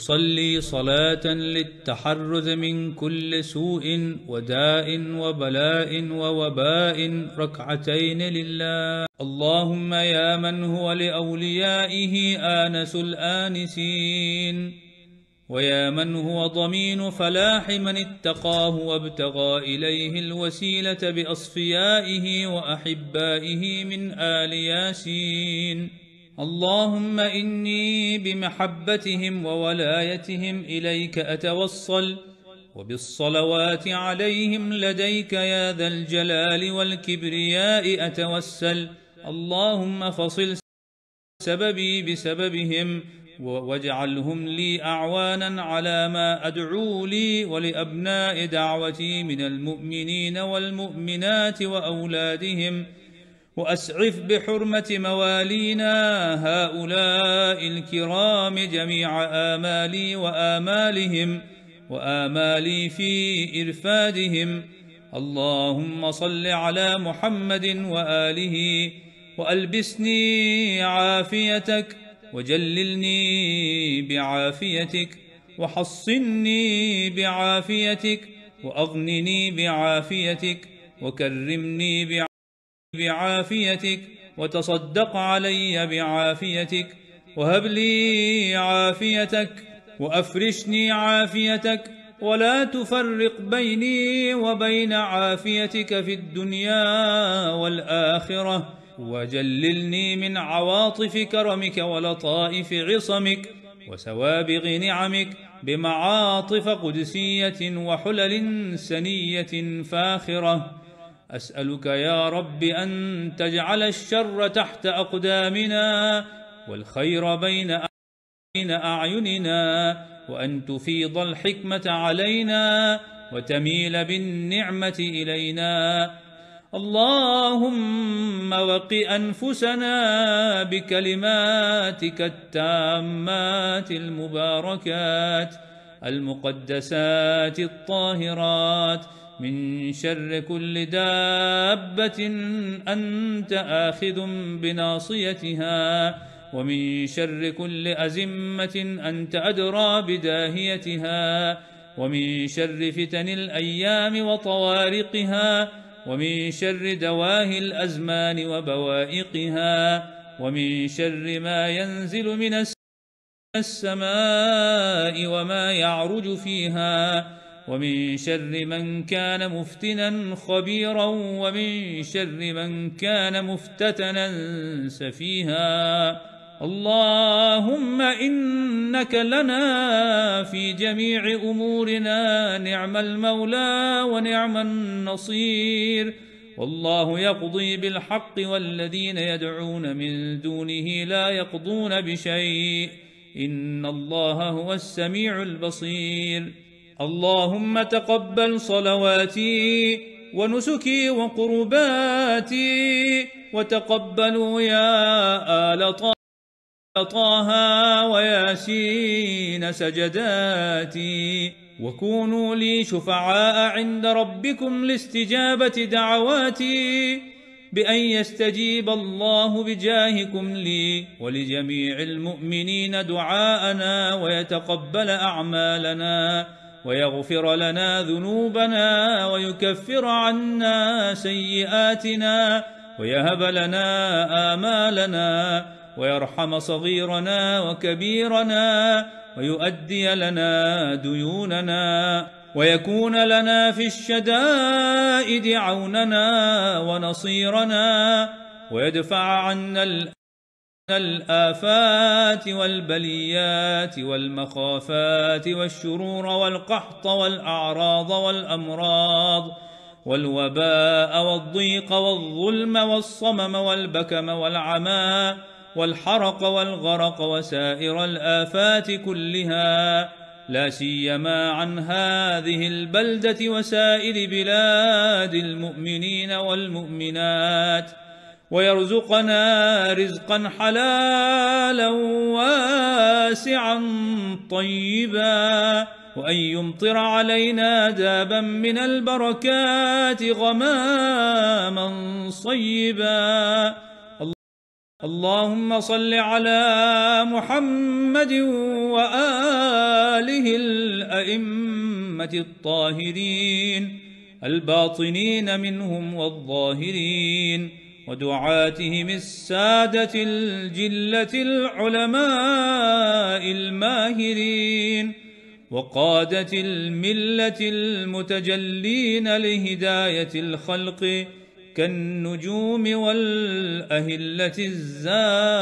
صلي صلاة للتحرز من كل سوء وداء وبلاء ووباء ركعتين لله. اللهم يا من هو لأوليائه آنس الآنسين. ويا من هو ضمين فلاح من اتقاه وابتغى إليه الوسيلة بأصفيائه وأحبائه من آل ياسين. اللهم إني بمحبتهم وولايتهم إليك أتوصل وبالصلوات عليهم لديك يا ذا الجلال والكبرياء أتوسل. اللهم فصل سببي بسببهم واجعلهم لي أعوانا على ما أدعو لي ولأبناء دعوتي من المؤمنين والمؤمنات وأولادهم. وأسعف بحرمة موالينا هؤلاء الكرام جميع آمالي وآمالهم وآمالي في إرفادهم. اللهم صل على محمد وآله وألبسني عافيتك وجللني بعافيتك وحصني بعافيتك وأغنني بعافيتك وكرمني بعافيتك بعافيتك وتصدق علي بعافيتك وهب لي عافيتك وأفرشني عافيتك ولا تفرق بيني وبين عافيتك في الدنيا والآخرة. وجللني من عواطف كرمك ولطائف عصمك وسوابغ نعمك بمعاطف قدسية وحلل سنية فاخرة. أسألك يا رب أن تجعل الشر تحت أقدامنا والخير بين أعيننا وأن تفيض الحكمة علينا وتميل بالنعمة إلينا. اللهم وق أنفسنا بكلماتك التامات المباركات المقدسات الطاهرات من شر كل دابة أنت آخذ بناصيتها ومن شر كل أزمة أنت أدرى بداهيتها ومن شر فتن الأيام وطوارقها ومن شر دواهي الأزمان وبوائقها ومن شر ما ينزل من السماء وما يعرج فيها. ومن شر من كان مفتنا خبيرا ومن شر من كان مفتتنا سفيها. اللهم إنك لنا في جميع أمورنا نعم المولى ونعم النصير. والله يقضي بالحق والذين يدعون من دونه لا يقضون بشيء. إن الله هو السميع البصير. اللهم تقبل صلواتي ونسكي وقرباتي وتقبلوا يا آل طه وياسين سجداتي وكونوا لي شفعاء عند ربكم لاستجابة دعواتي بأن يستجيب الله بجاهكم لي ولجميع المؤمنين دعاءنا ويتقبل أعمالنا ويغفر لنا ذنوبنا ويكفر عنا سيئاتنا ويهب لنا آمالنا ويرحم صغيرنا وكبيرنا ويؤدي لنا ديوننا ويكون لنا في الشدائد عوننا ونصيرنا ويدفع عنا الآفات والبليات والمخافات والشرور والقحط والأعراض والأمراض والوباء والضيق والظلم والصمم والبكم والعمى والحرق والغرق وسائر الآفات كلها لا سيما عن هذه البلدة وسائر بلاد المؤمنين والمؤمنات ويرزقنا رزقا حلالا واسعا طيبا. وأن يمطر علينا دابا من البركات غماما صيبا. اللهم صل على محمد وآله الأئمة الطاهرين الباطنين منهم والظاهرين. ودعاتهم السادة الجلة العلماء الماهرين وقادة الملة المتجلين لهداية الخلق كالنجوم والأهلة الزاهرين.